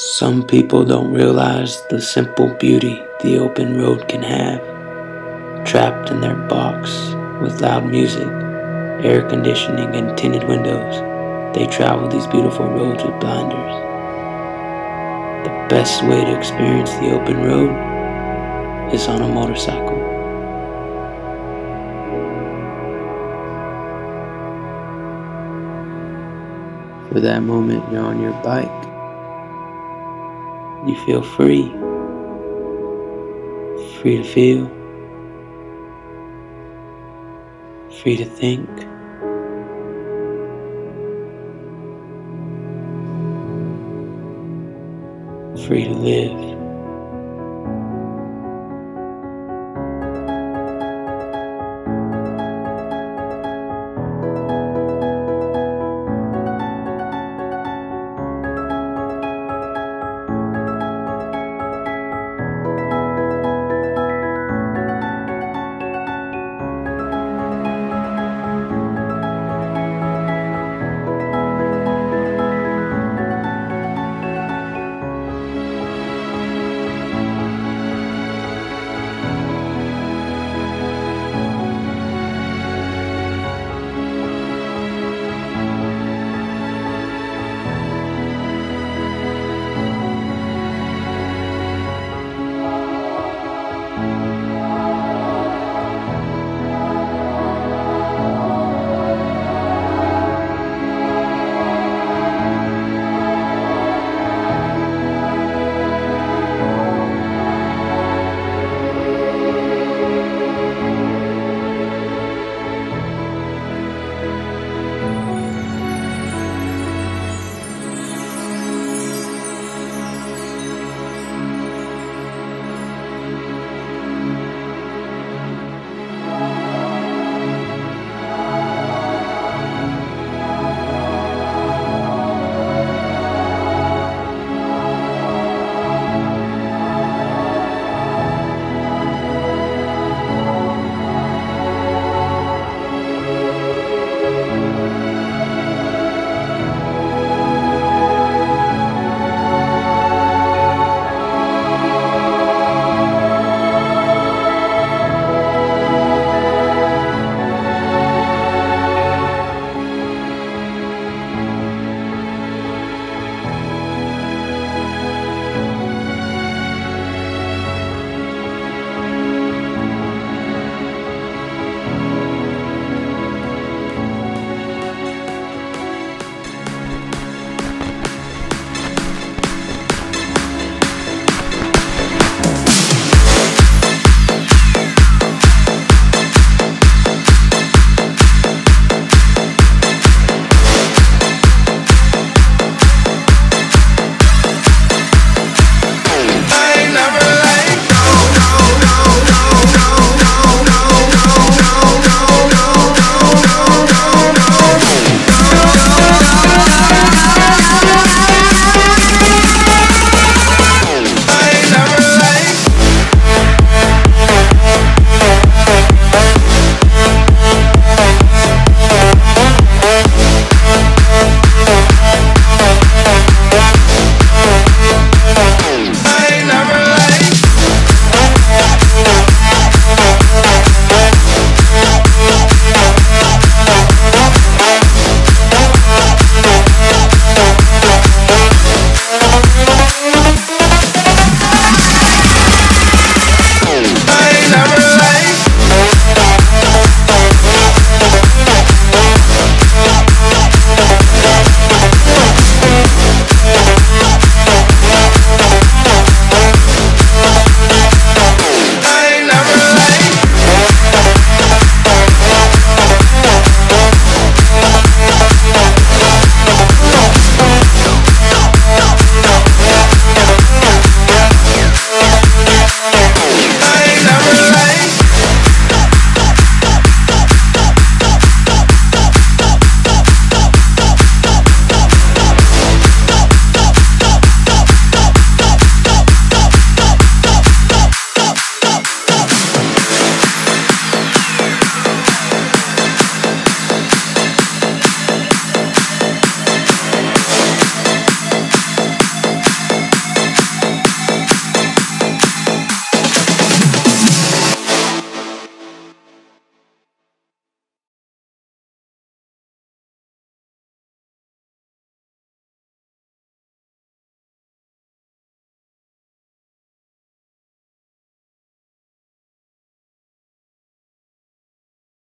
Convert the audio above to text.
Some people don't realize the simple beauty the open road can have. Trapped in their box with loud music, air conditioning, and tinted windows, they travel these beautiful roads with blinders. The best way to experience the open road is on a motorcycle. For that moment, you're on your bike. You feel free. Free to feel. Free to think. Free to live.